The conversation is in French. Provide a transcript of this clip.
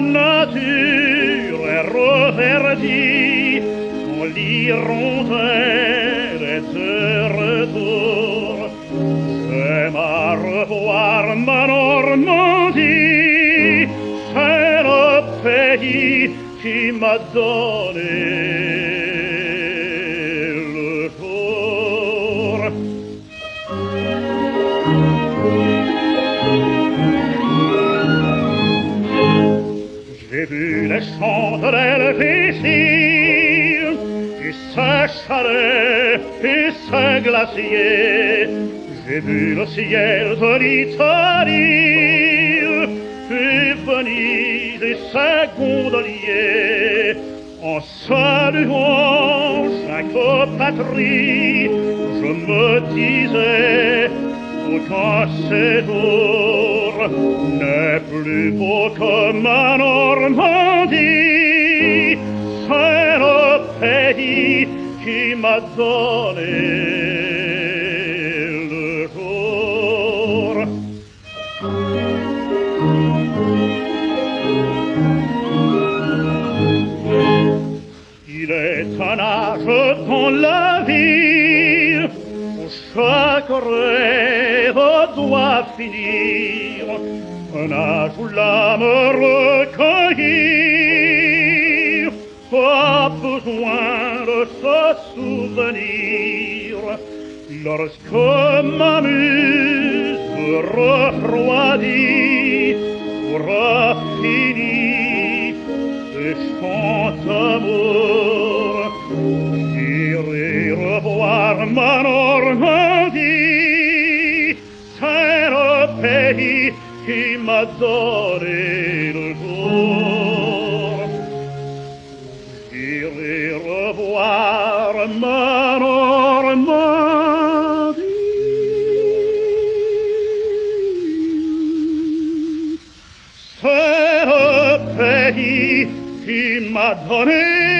nature est reverdie l'hirondelle est de retour. J'aime à revoir ma Normandie, c'est le pays qui m'a donné J'ai vu les chandelles ici, et ce chalet et ce glacier. J'ai vu le ciel de l'Italie, et Venise et ses gondoliers. En saluant chaque patrie, je me disais aucun séjour n'est plus beau que ma Normandie. C'est le pays qui m'a donné le jour. Il est un âge dans la vie où chaque rêve doit finir, un âge où l'âme recueillir a besoin de se souvenir. Lorsque ma muse refroidit, aura fini et chante amour. J'irai revoir ma le pays qui m'a donné le jour. J'irai revoir ma Normandie, c'est le pays qui m'a donné